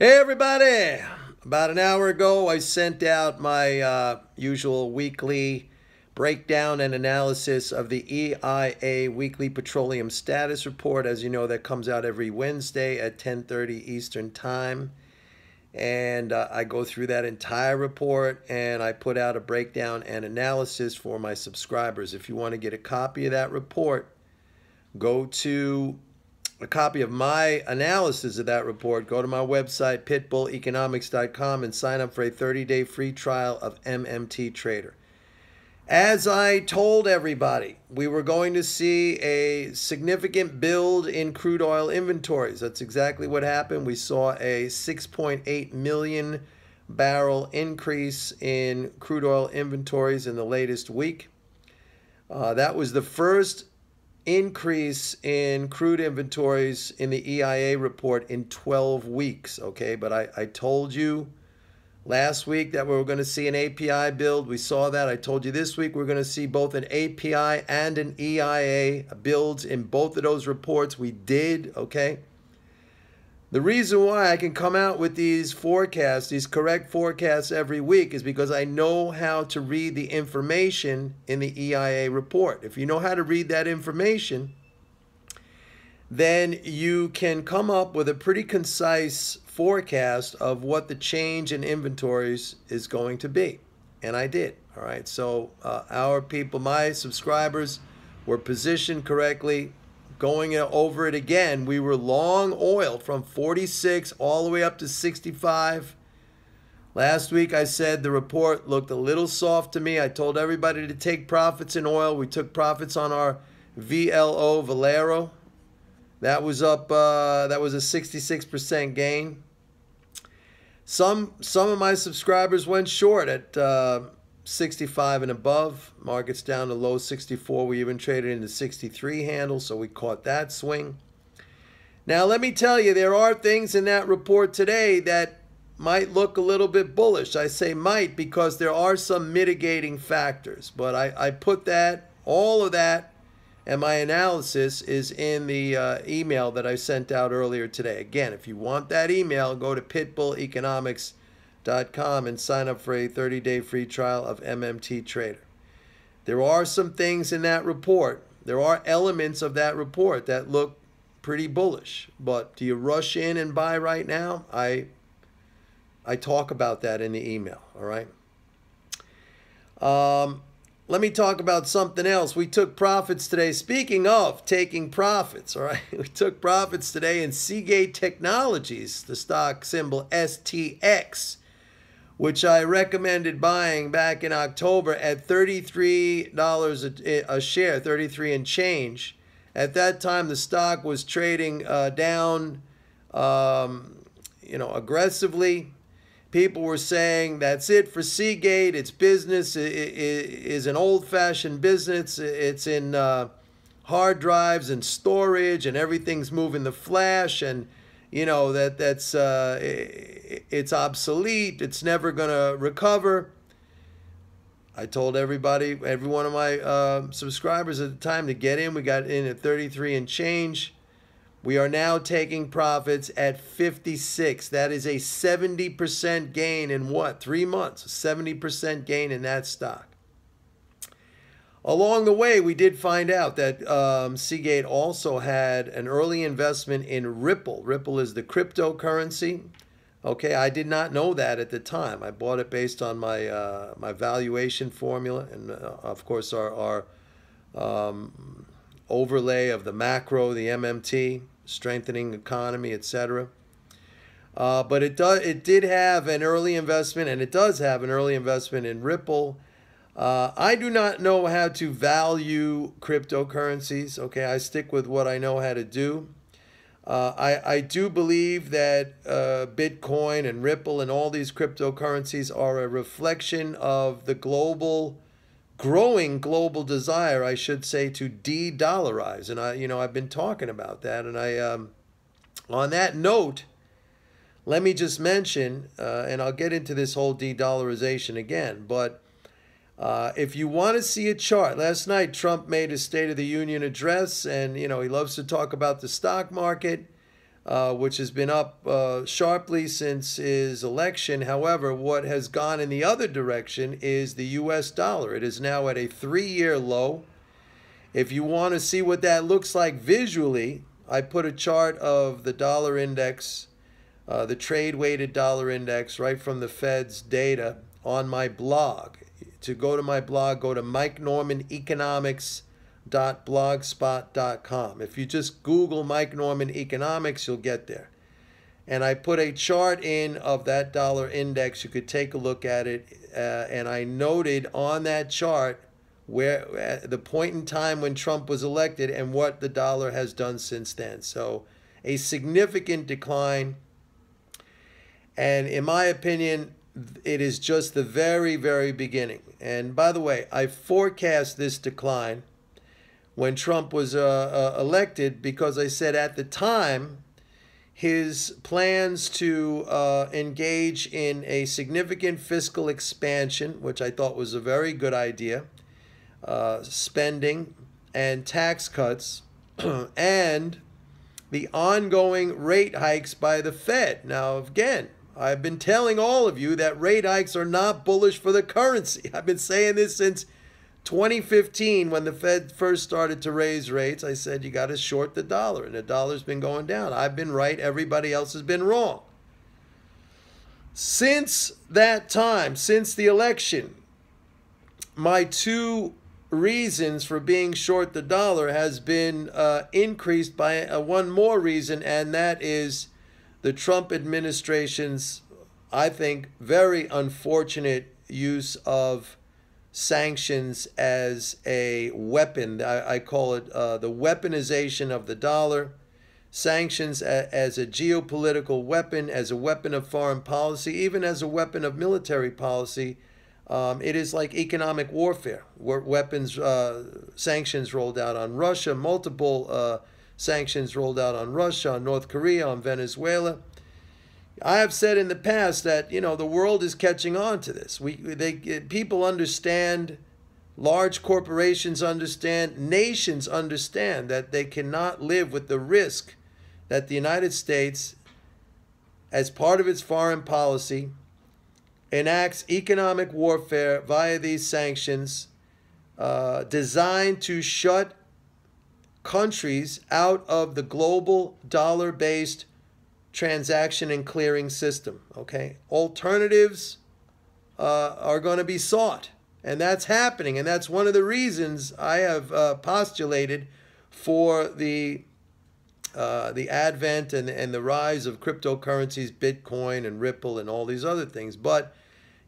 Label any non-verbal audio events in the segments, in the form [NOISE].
Hey, everybody! About an hour ago, I sent out my uh, usual weekly breakdown and analysis of the EIA Weekly Petroleum Status Report. As you know, that comes out every Wednesday at 10:30 Eastern Time, and uh, I go through that entire report and I put out a breakdown and analysis for my subscribers. If you want to get a copy of that report, go to a copy of my analysis of that report, go to my website, pitbulleconomics.com, and sign up for a 30 day free trial of MMT Trader. As I told everybody, we were going to see a significant build in crude oil inventories. That's exactly what happened. We saw a 6.8 million barrel increase in crude oil inventories in the latest week. Uh, that was the first increase in crude inventories in the EIA report in 12 weeks. Okay, but I, I told you last week that we were going to see an API build. We saw that. I told you this week we're going to see both an API and an EIA builds in both of those reports. We did. Okay. The reason why I can come out with these forecasts, these correct forecasts every week, is because I know how to read the information in the EIA report. If you know how to read that information, then you can come up with a pretty concise forecast of what the change in inventories is going to be. And I did. All right. So, uh, our people, my subscribers, were positioned correctly going over it again, we were long oil from 46 all the way up to 65. Last week I said the report looked a little soft to me. I told everybody to take profits in oil. We took profits on our VLO Valero. That was up. Uh, that was a 66% gain. Some some of my subscribers went short at uh, 65 and above. Market's down to low 64. We even traded into 63 handle, so we caught that swing. Now, let me tell you, there are things in that report today that might look a little bit bullish. I say might because there are some mitigating factors, but I, I put that, all of that, and my analysis is in the uh, email that I sent out earlier today. Again, if you want that email, go to Pitbull Economics com and sign up for a 30 day free trial of MMT Trader. There are some things in that report, there are elements of that report that look pretty bullish. But do you rush in and buy right now? I I talk about that in the email, all right? Um, let me talk about something else. We took profits today. Speaking of taking profits, all right, [LAUGHS] we took profits today in Seagate Technologies, the stock symbol STX which I recommended buying back in October at $33 a, a share, 33 and change. At that time, the stock was trading uh, down, um, you know, aggressively. People were saying that's it for Seagate. Its business is an old-fashioned business. It's in uh, hard drives and storage, and everything's moving the flash and you know that that's uh, it's obsolete it's never going to recover. I told everybody every one of my uh, subscribers at the time to get in. We got in at 33 and change. We are now taking profits at 56 that is a 70% gain in what? Three months. 70% gain in that stock Along the way, we did find out that um, Seagate also had an early investment in Ripple. Ripple is the cryptocurrency. Okay, I did not know that at the time. I bought it based on my uh, my valuation formula, and uh, of course our our um, overlay of the macro, the MMT, strengthening economy, etc. Uh, but it does it did have an early investment, and it does have an early investment in Ripple uh, I do not know how to value cryptocurrencies. Okay, I stick with what I know how to do. Uh, I, I do believe that uh, Bitcoin and Ripple and all these cryptocurrencies are a reflection of the global, growing global desire, I should say, to de-dollarize. And I, you know, I've been talking about that. And I, um, on that note, let me just mention, uh, and I'll get into this whole de-dollarization again, but uh, if you want to see a chart, last night Trump made his State of the Union address, and you know he loves to talk about the stock market. uh, which has been up uh, sharply since his election. However, what has gone in the other direction is the US dollar. It is now at a three year low. If you want to see what that looks like visually, I put a chart of the dollar index, uh, the trade weighted dollar index, right from the Fed's data on my blog. To go to my blog, go to Mike Norman Economics blogspot.com. If you just Google Mike Norman Economics, you'll get there. And I put a chart in of that dollar index. You could take a look at it. Uh, and I noted on that chart where at the point in time when Trump was elected and what the dollar has done since then. So a significant decline. And in my opinion, it is just the very, very beginning. And by the way, I forecast this decline when Trump was uh, uh, elected because I said at the time his plans to uh, engage in a significant fiscal expansion, which I thought was a very good idea, uh, spending and tax cuts, [CLEARS THROAT] and the ongoing rate hikes by the Fed. Now, again, I've been telling all of you that rate hikes are not bullish for the currency. [LAUGHS] I've been saying this since 2015, when the Fed first started to raise rates, I said you got to short the dollar, and the dollar's been going down. I've been right, everybody else has been wrong. Since that time, since the election, my two reasons for being short the dollar has been uh, increased by uh, one more reason, and that is the Trump administration's, I think, very unfortunate use of sanctions as a weapon. I, I call it uh, the weaponization of the dollar. Sanctions a, as a geopolitical weapon, as a weapon of foreign policy, even as a weapon of military policy. Um, it is like economic warfare. Weapons uh, sanctions rolled out on Russia, multiple uh, sanctions rolled out on Russia, on North Korea, on Venezuela. I have said in the past that you know the world is catching on to this. We they people understand, large corporations understand, nations understand that they cannot live with the risk that the United States, as part of its foreign policy, enacts economic warfare via these sanctions, uh, designed to shut countries out of the global dollar-based transaction and clearing system. Okay, alternatives uh, are going to be sought, and that's happening, and that's one of the reasons I have uh, postulated for the uh, the advent and and the rise of cryptocurrencies, Bitcoin and Ripple and all these other things. But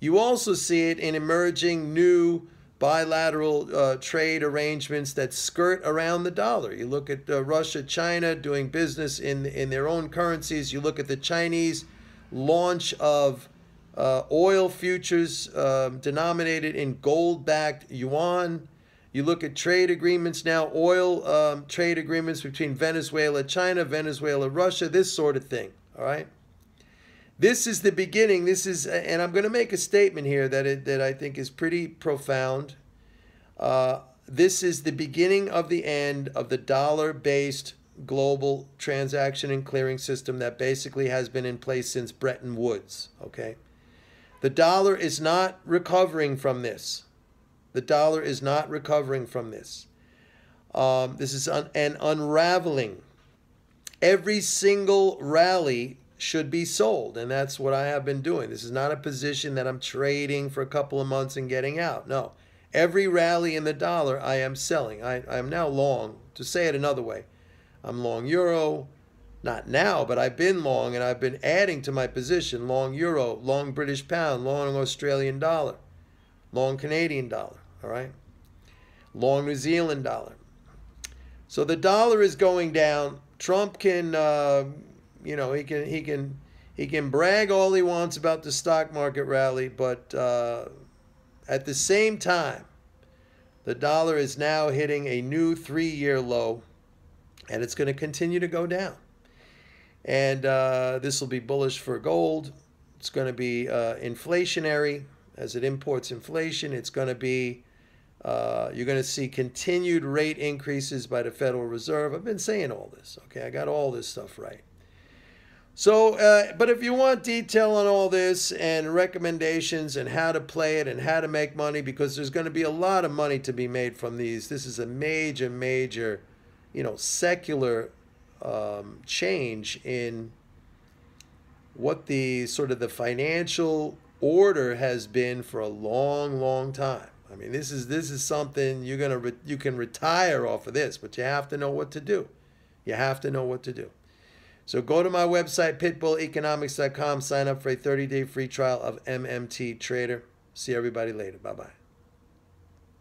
you also see it in emerging new bilateral uh, trade arrangements that skirt around the dollar. You look at uh, Russia, China doing business in in their own currencies. You look at the Chinese launch of uh, oil futures um, denominated in gold-backed yuan. You look at trade agreements now, oil um, trade agreements between Venezuela, China, Venezuela, Russia, this sort of thing. All right. This is the beginning. This is, and I'm going to make a statement here that it, that I think is pretty profound. Uh, this is the beginning of the end of the dollar-based global transaction and clearing system that basically has been in place since Bretton Woods. Okay, the dollar is not recovering from this. The dollar is not recovering from this. Um, this is an unraveling. Every single rally should be sold. And that's what I have been doing. This is not a position that I'm trading for a couple of months and getting out. No. Every rally in the dollar, I am selling. I, am now long. To say it another way, I'm long euro, not now, but I've been long and I've been adding to my position long euro, long British pound, long Australian dollar, long Canadian dollar, all right? Long New Zealand dollar. So the dollar is going down. Trump can uh, you know, he can he can he can brag all he wants about the stock market rally, but uh, at the same time, the dollar is now hitting a new three-year low, and it's going to continue to go down. And uh, this will be bullish for gold. It's going to be uh, inflationary as it imports inflation. It's going to be uh, you're going to see continued rate increases by the Federal Reserve. I've been saying all this. Okay, I got all this stuff right. So, uh, but if you want detail on all this and recommendations and how to play it and how to make money, because there's going to be a lot of money to be made from these. This is a major, major, you know, secular um, change in what the sort of the financial order has been for a long, long time. I mean, this is this is something you're gonna you can retire off of this, but you have to know what to do. You have to know what to do. So go to my website, pitbulleconomics.com, sign up for a 30 day free trial of MMT Trader. See everybody later. Bye bye.